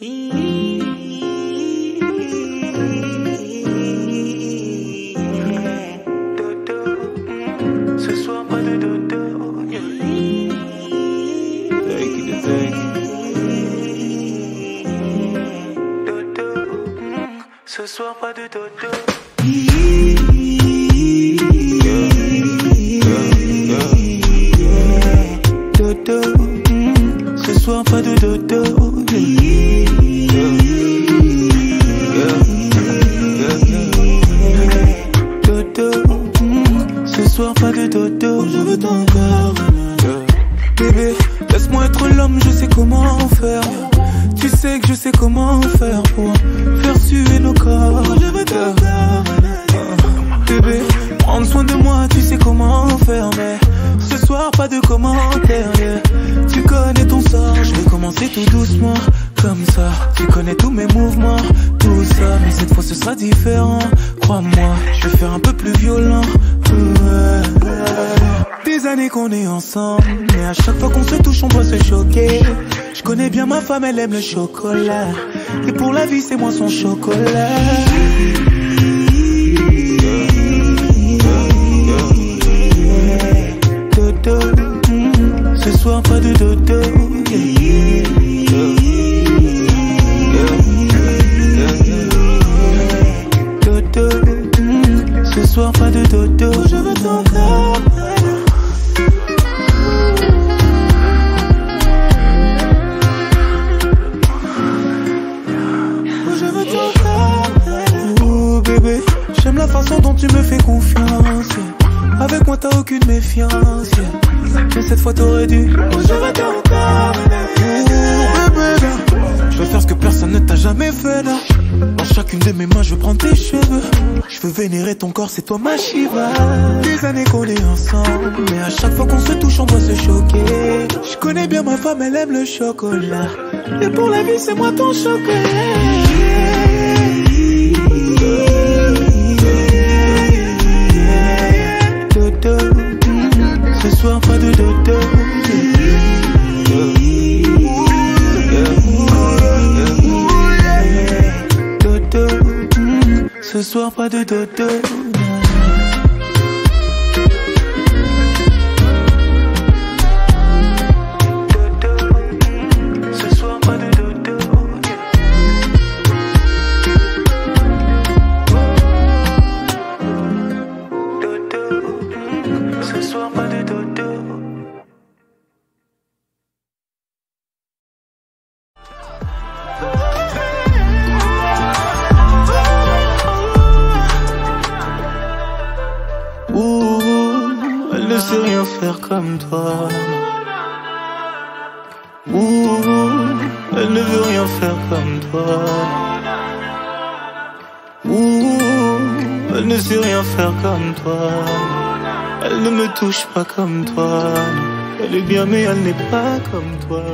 Ce soir, pas de dodo. Dodo. Ce soir, pas de dodo. Soir, pas de dodo. Je veux ton corps. Bébé, laisse-moi être l'homme, je sais comment faire. Tu sais que je sais comment faire pour faire suer nos corps. Je veux ton corps. Bébé, prendre soin de moi, tu sais comment faire. Mais ce soir, pas de commentaires. yeah. Tu connais ton sort, je vais commencer tout doucement. Comme ça, tu connais tous mes mouvements, tout ça. Mais cette fois, ce sera différent. Crois-moi, je vais faire un peu plus violent. Qu'on est ensemble, mais à chaque fois qu'on se touche, on doit se choquer. Je connais bien ma femme, elle aime le chocolat. Et pour la vie, c'est moi son chocolat. Aucune méfiance. yeah. Mais cette fois t'aurais dû. Je. Oh bébé, là. Veux faire ce que personne ne t'a jamais fait là. Dans chacune de mes mains, je veux prendre tes cheveux. Je veux vénérer ton corps, c'est toi ma Shiva. Des années qu'on est ensemble, mais à chaque fois qu'on se touche, on doit se choquer. Je connais bien ma femme, elle aime le chocolat. Et pour la vie, c'est moi ton chocolat. Soir pas de dodo. Ne sait rien faire comme toi. Ouh, elle ne veut rien faire comme toi. Ouh, elle ne sait rien faire comme toi. Elle ne me touche pas comme toi. Elle est bien, mais elle n'est pas comme toi.